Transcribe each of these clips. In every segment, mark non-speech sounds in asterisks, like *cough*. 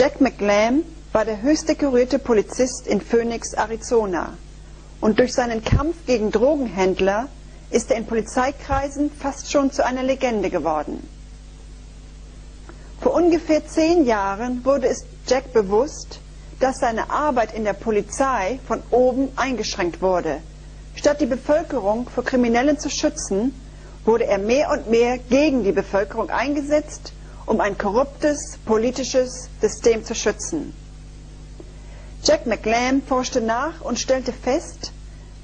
Jack McLam war der höchst dekorierte Polizist in Phoenix, Arizona. Und durch seinen Kampf gegen Drogenhändler ist er in Polizeikreisen fast schon zu einer Legende geworden. Vor ungefähr zehn Jahren wurde es Jack bewusst, dass seine Arbeit in der Polizei von oben eingeschränkt wurde. Statt die Bevölkerung vor Kriminellen zu schützen, wurde er mehr und mehr gegen die Bevölkerung eingesetzt, um ein korruptes politisches System zu schützen. Jack McLam forschte nach und stellte fest,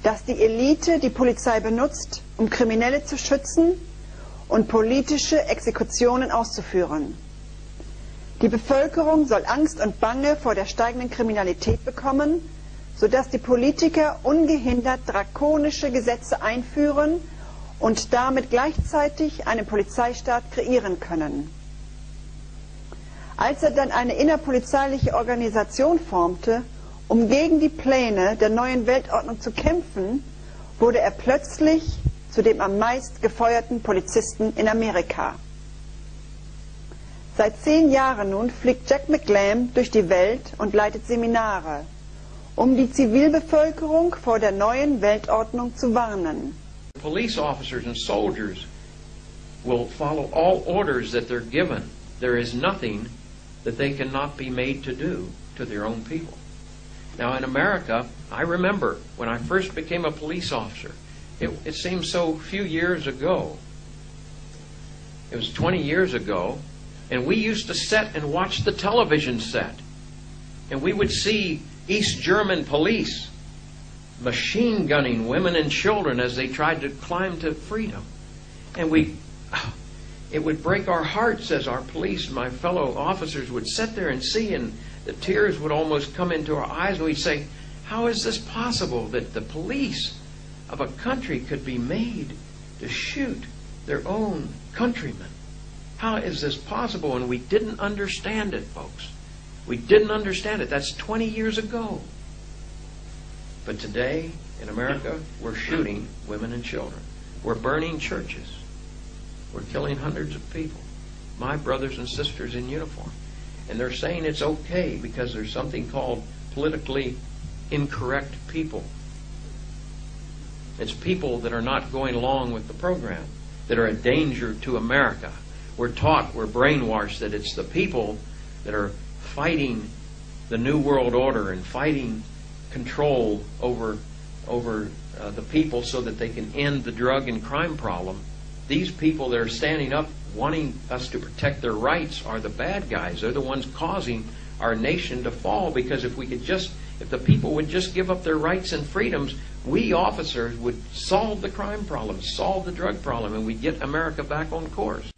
dass die Elite die Polizei benutzt, um Kriminelle zu schützen und politische Exekutionen auszuführen. Die Bevölkerung soll Angst und Bange vor der steigenden Kriminalität bekommen, sodass die Politiker ungehindert drakonische Gesetze einführen und damit gleichzeitig einen Polizeistaat kreieren können. Als er dann eine innerpolizeiliche Organisation formte, um gegen die Pläne der neuen Weltordnung zu kämpfen, wurde er plötzlich zu dem am meist gefeuerten Polizisten in Amerika. Seit zehn Jahren nun fliegt Jack McLam durch die Welt und leitet Seminare, um die Zivilbevölkerung vor der neuen Weltordnung zu warnen. Police officers and soldiers will follow all orders that they're given. There is nothing that they cannot be made to do to their own people. Now, in America, I remember when I first became a police officer, it, it seems so few years ago. It was 20 years ago, and we used to sit and watch the television set. And we would see East German police machine gunning women and children as they tried to climb to freedom. And we, *sighs* it would break our hearts as our police, my fellow officers, would sit there and see, and the tears would almost come into our eyes, and we'd say, How is this possible that the police of a country could be made to shoot their own countrymen? How is this possible? And we didn't understand it, folks. We didn't understand it. That's 20 years ago. But today, in America, we're shooting women and children. We're burning churches. We're killing hundreds of people. My brothers and sisters in uniform. And they're saying it's okay because there's something called politically incorrect people. It's people that are not going along with the program, that are a danger to America. We're taught, we're brainwashed that it's the people that are fighting the New World Order and fighting control over, over uh, the people so that they can end the drug and crime problem. These people that are standing up wanting us to protect their rights are the bad guys. They're the ones causing our nation to fall because if we could just if the people would just give up their rights and freedoms, we officers would solve the crime problem, solve the drug problem, and we'd get America back on course.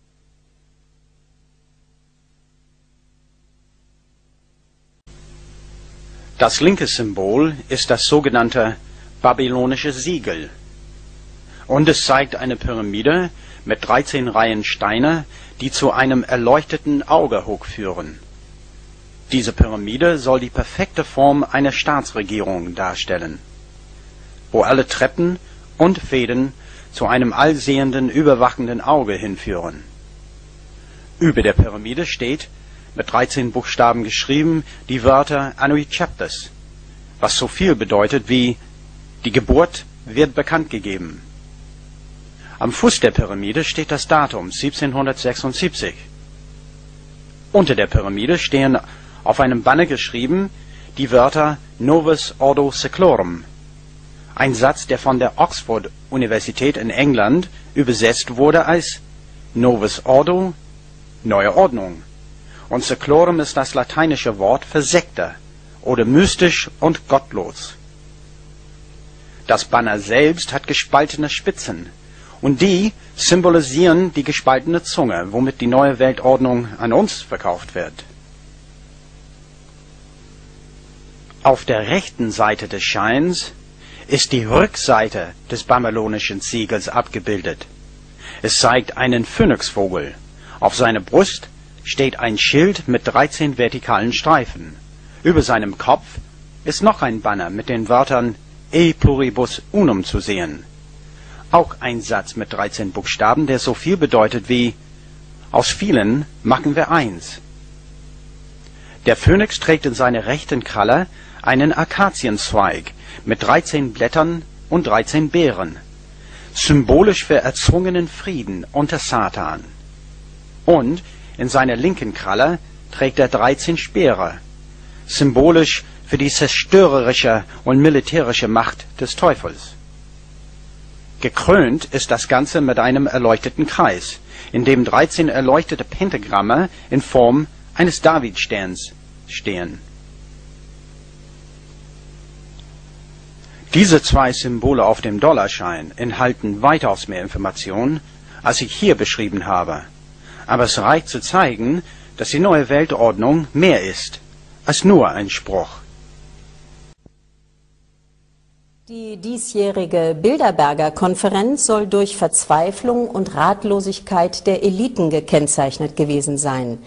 Das linke Symbol ist das sogenannte babylonische Siegel. Und es zeigt eine Pyramide mit 13 Reihen Steine, die zu einem erleuchteten Auge hochführen. Diese Pyramide soll die perfekte Form einer Staatsregierung darstellen, wo alle Treppen und Fäden zu einem allsehenden, überwachenden Auge hinführen. Über der Pyramide steht mit 13 Buchstaben geschrieben, die Wörter Annui Chapters, was so viel bedeutet wie die Geburt wird bekannt gegeben. Am Fuß der Pyramide steht das Datum 1776. Unter der Pyramide stehen auf einem Banner geschrieben die Wörter Novus Ordo Seclorum, ein Satz, der von der Oxford Universität in England übersetzt wurde als Novus Ordo, neue Ordnung und Seclorum ist das lateinische Wort für Sekte oder mystisch und gottlos. Das Banner selbst hat gespaltene Spitzen und die symbolisieren die gespaltene Zunge, womit die neue Weltordnung an uns verkauft wird. Auf der rechten Seite des Scheins ist die Rückseite des babylonischen Siegels abgebildet. Es zeigt einen Phönixvogel. Auf seiner Brust steht ein Schild mit 13 vertikalen Streifen. Über seinem Kopf ist noch ein Banner mit den Wörtern E pluribus unum zu sehen. Auch ein Satz mit 13 Buchstaben, der so viel bedeutet wie Aus vielen machen wir eins. Der Phönix trägt in seiner rechten Kralle einen Akazienzweig mit 13 Blättern und 13 Beeren, symbolisch für erzwungenen Frieden unter Satan. Und in seiner linken Kralle trägt er 13 Speere, symbolisch für die zerstörerische und militärische Macht des Teufels. Gekrönt ist das Ganze mit einem erleuchteten Kreis, in dem 13 erleuchtete Pentagramme in Form eines Davidsterns stehen. Diese zwei Symbole auf dem Dollarschein enthalten weitaus mehr Informationen, als ich hier beschrieben habe. Aber es reicht zu zeigen, dass die neue Weltordnung mehr ist als nur ein Spruch. Die diesjährige Bilderberger Konferenz soll durch Verzweiflung und Ratlosigkeit der Eliten gekennzeichnet gewesen sein.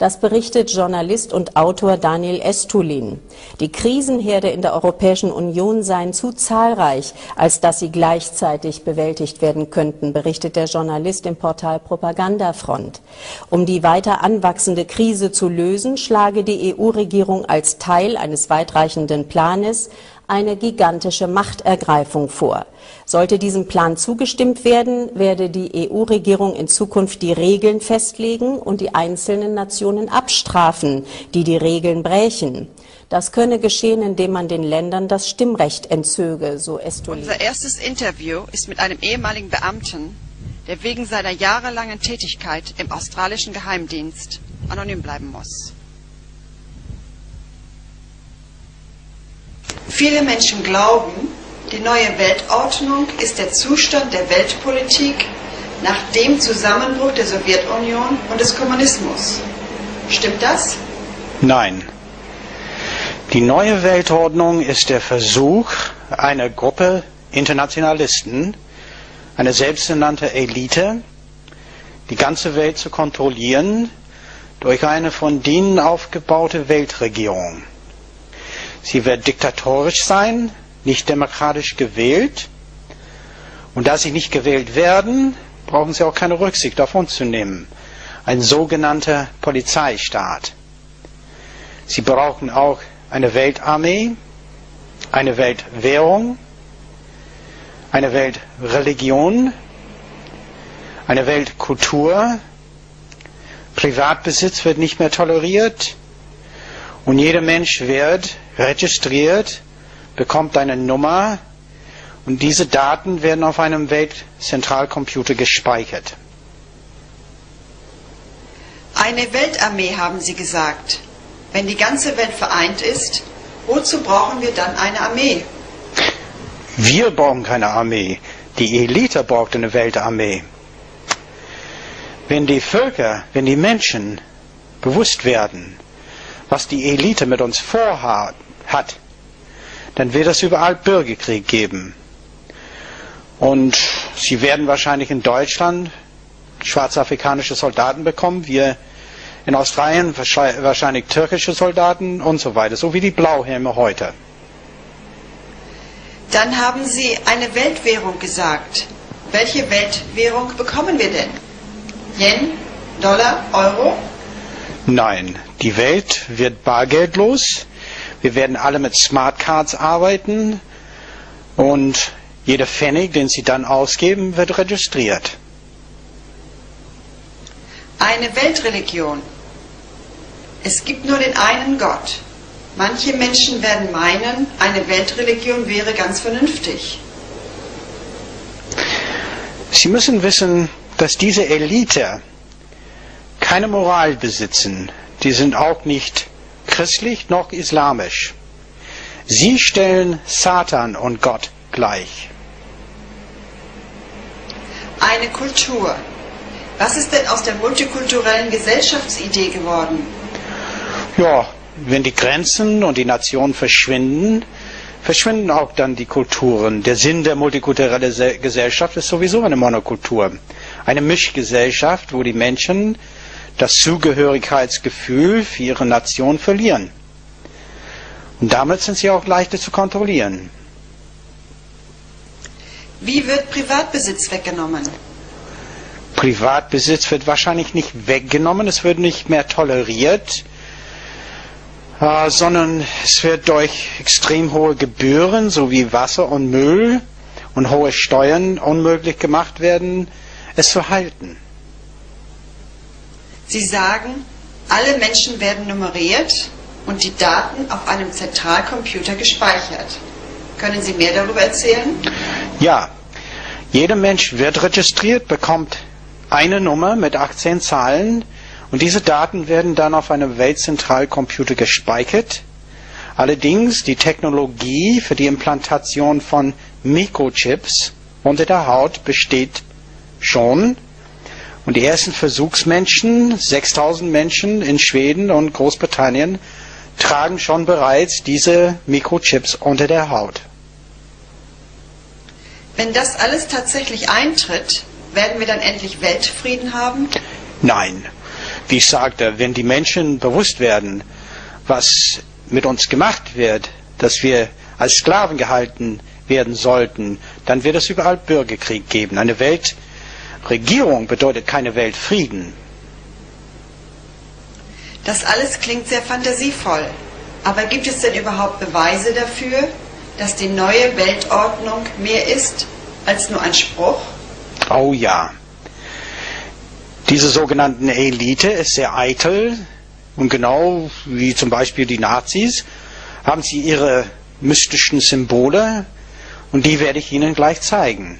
Das berichtet Journalist und Autor Daniel Estulin. Die Krisenherde in der Europäischen Union seien zu zahlreich, als dass sie gleichzeitig bewältigt werden könnten, berichtet der Journalist im Portal Propagandafront. Um die weiter anwachsende Krise zu lösen, schlage die EU-Regierung als Teil eines weitreichenden Planes eine gigantische Machtergreifung vor. Sollte diesem Plan zugestimmt werden, werde die EU-Regierung in Zukunft die Regeln festlegen und die einzelnen Nationen abstrafen, die die Regeln brächen. Das könne geschehen, indem man den Ländern das Stimmrecht entzöge, so Estoli. Unser erstes Interview ist mit einem ehemaligen Beamten, der wegen seiner jahrelangen Tätigkeit im australischen Geheimdienst anonym bleiben muss. Viele Menschen glauben, die neue Weltordnung ist der Zustand der Weltpolitik nach dem Zusammenbruch der Sowjetunion und des Kommunismus. Stimmt das? Nein. Die neue Weltordnung ist der Versuch einer Gruppe Internationalisten, eine selbsternannte Elite, die ganze Welt zu kontrollieren durch eine von denen aufgebaute Weltregierung. Sie wird diktatorisch sein, nicht demokratisch gewählt. Und da sie nicht gewählt werden, brauchen sie auch keine Rücksicht auf uns zu nehmen. Ein sogenannter Polizeistaat. Sie brauchen auch eine Weltarmee, eine Weltwährung, eine Weltreligion, eine Weltkultur. Privatbesitz wird nicht mehr toleriert und jeder Mensch wird registriert, bekommt eine Nummer und diese Daten werden auf einem Weltzentralcomputer gespeichert. Eine Weltarmee, haben Sie gesagt. Wenn die ganze Welt vereint ist, wozu brauchen wir dann eine Armee? Wir brauchen keine Armee. Die Elite braucht eine Weltarmee. Wenn die Völker, wenn die Menschen bewusst werden, was die Elite mit uns vorhat, dann wird es überall Bürgerkrieg geben. Und sie werden wahrscheinlich in Deutschland schwarzafrikanische Soldaten bekommen, wir in Australien wahrscheinlich türkische Soldaten und so weiter, so wie die Blauhelme heute. Dann haben Sie eine Weltwährung gesagt. Welche Weltwährung bekommen wir denn? Yen, Dollar, Euro? Nein, die Welt wird bargeldlos. Wir werden alle mit Smartcards arbeiten und jeder Pfennig, den Sie dann ausgeben, wird registriert. Eine Weltreligion. Es gibt nur den einen Gott. Manche Menschen werden meinen, eine Weltreligion wäre ganz vernünftig. Sie müssen wissen, dass diese Elite keine Moral besitzen. Die sind auch nicht christlich noch islamisch. Sie stellen Satan und Gott gleich. Eine Kultur. Was ist denn aus der multikulturellen Gesellschaftsidee geworden? Ja, wenn die Grenzen und die Nationen verschwinden, verschwinden auch dann die Kulturen. Der Sinn der multikulturellen Gesellschaft ist sowieso eine Monokultur. Eine Mischgesellschaft, wo die Menschen das Zugehörigkeitsgefühl für ihre Nation verlieren. Und damit sind sie auch leichter zu kontrollieren. Wie wird Privatbesitz weggenommen? Privatbesitz wird wahrscheinlich nicht weggenommen, es wird nicht mehr toleriert, äh, sondern es wird durch extrem hohe Gebühren sowie Wasser und Müll und hohe Steuern unmöglich gemacht werden, es zu halten. Sie sagen, alle Menschen werden nummeriert und die Daten auf einem Zentralcomputer gespeichert. Können Sie mehr darüber erzählen? Ja, jeder Mensch wird registriert, bekommt eine Nummer mit 18 Zahlen und diese Daten werden dann auf einem Weltzentralcomputer gespeichert. Allerdings die Technologie für die Implantation von Mikrochips unter der Haut besteht schon. Und die ersten Versuchsmenschen, 6000 Menschen in Schweden und Großbritannien, tragen schon bereits diese Mikrochips unter der Haut. Wenn das alles tatsächlich eintritt, werden wir dann endlich Weltfrieden haben? Nein. Wie ich sagte, wenn die Menschen bewusst werden, was mit uns gemacht wird, dass wir als Sklaven gehalten werden sollten, dann wird es überall Bürgerkrieg geben. Eine Weltregierung bedeutet keine Weltfrieden. Das alles klingt sehr fantasievoll. Aber gibt es denn überhaupt Beweise dafür, dass die neue Weltordnung mehr ist als nur ein Spruch? Oh ja. Diese sogenannten Elite ist sehr eitel und genau wie zum Beispiel die Nazis haben sie ihre mystischen Symbole und die werde ich Ihnen gleich zeigen.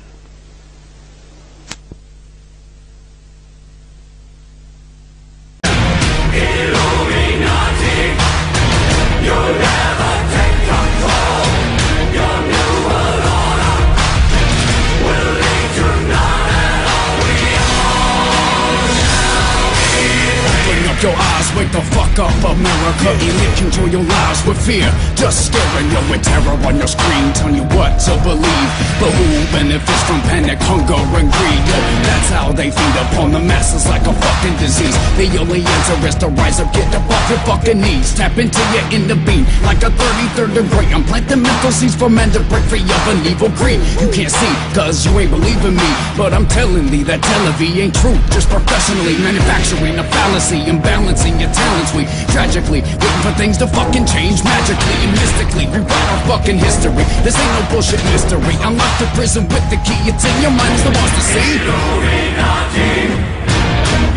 Up, America. Elite control your lives with fear, just staring you with terror on your screen, telling you what to believe. But who benefits from panic, hunger, and greed? Yo, that's how they feed upon the masses like a fucking disease. The only answer is to rise up, get off your fucking knees, tap into your inner being like a 33rd degree. I'm planting mental seeds for men to break free of an evil greed. You can't see, cause you ain't believing me, but I'm telling thee that television ain't true, just professionally manufacturing a fallacy and balancing your talents. We tragically waiting for things to fucking change magically and mystically. Rewrite our fucking history. This ain't no bullshit mystery. I'm locked to prison with the key. It's in your mind. It's the to see. Illuminati,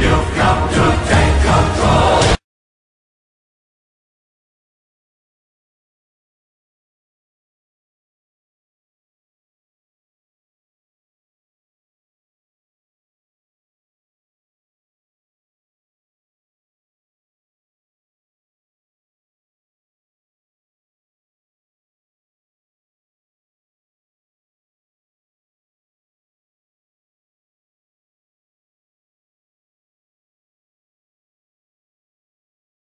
you've come to take control.